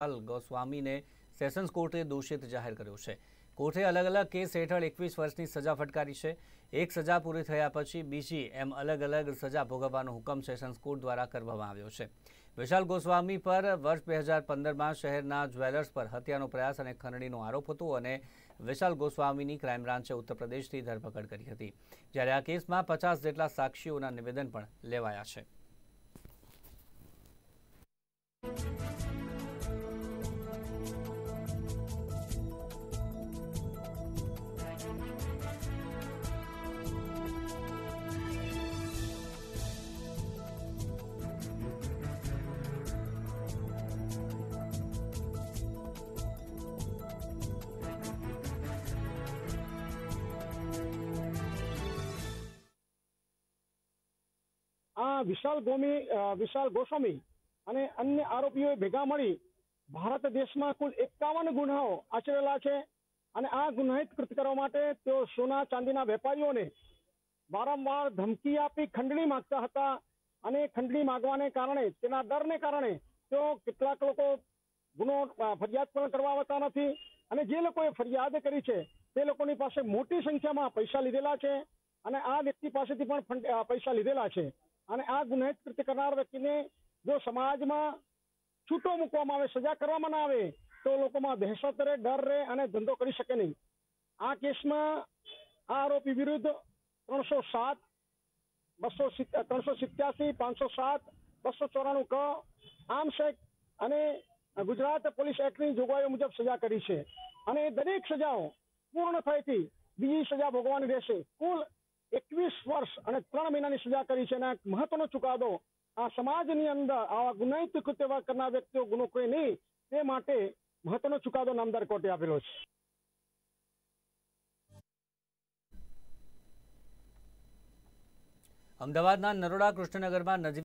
વિશાલ ગોસ્વામીને sessions કોર્ટે દોષિત જાહેર કર્યો છે. કોર્ટે અલગ અલગ કેસ હેઠળ એકવીસ વર્ષની સજા ફટકારી છે. એક સજા પૂરી થયા પછી બીજી એમ અલગ અલગ સજા ભોગવવાનો હુકમ સેશન્સ કોર્ટ દ્વારા કરવામાં આવ્યો છે. વિશાલ ગોસ્વામી પર વર્ષ બે હજાર પંદરમાં શહેરના જ્વેલર્સ પર હત્યાનો પ્રયાસ અને ખંડણીનો આરોપ હતો અને વિશાલ ગોસ્વામીની ક્રાઇમ બ્રાન્ચે ઉત્તર પ્રદેશથી ધરપકડ કરી હતી. જ્યારે આ કેસમાં પચાસ જેટલા સાક્ષીઓના નિવેદન પણ લેવાયા છે. આ વિશાલ ગોમી વિશાલ ગોસ્વામી અને અન્ય આરોપીઓએ ભેગા મળી ભારત દેશમાં કુલ એકાવન ગુનાઓ આચરેલા છે અને આ ગુનાહિત કૃત્ય માટે તેઓ સોના ચાંદીના વેપારીઓને વારંવાર ધમકી આપી ખંડણી માંગતા હતા અને ખંડણી માંગવાને કારણે, તેના ડરને કારણે તેઓ કેટલાક લોકો ગુનો ફરિયાદ પણ કરવા આવતા નથી અને જે લોકોએ ફરિયાદ કરી છે તે લોકોની પાસે મોટી સંખ્યામાં પૈસા લીધેલા છે અને આ વ્યક્તિ પાસેથી પણ પૈસા લીધેલા છે. અને આ ગુનાહિત કૃત્ય કરનાર વ્યક્તિને જો સમાજમાં છૂટો મૂકવામાં આવે, સજા કરવામાં ના આવે, તો લોકોમાં દહેશત રહે, ડર રહે અને ધંધો કરી શકે નહીં. આ કેસમાં આ આરોપી વિરુદ્ધ ત્રણસો સાત, બસો ત્રણસો સિત્યાસી, પાંચસો સાત, બસો ચોરાણું ક આર્મ્સ એક્ટ અને ગુજરાત પોલીસ એક્ટની જોગવાઈઓ મુજબ સજા કરી છે. અને દરેક સજાઓ પૂર્ણ થઈથી બીજી સજા ભોગવવાની રહેશે. કુલ એકવીસ વર્ષ અને ત્રણ મહિનાની સજા કરી છે અને મહત્વનો ચુકાદો આ સમાજની અંદર આવા ગુનાહિત કૃત્ય કરનાર વ્યક્તિઓ ગુનો કોઈ નહીં, તે માટે મહત્વનો ચુકાદો નામદાર કોર્ટે આપેલો છે. અમદાવાદના નરોડા કૃષ્ણનગરમાં નજીક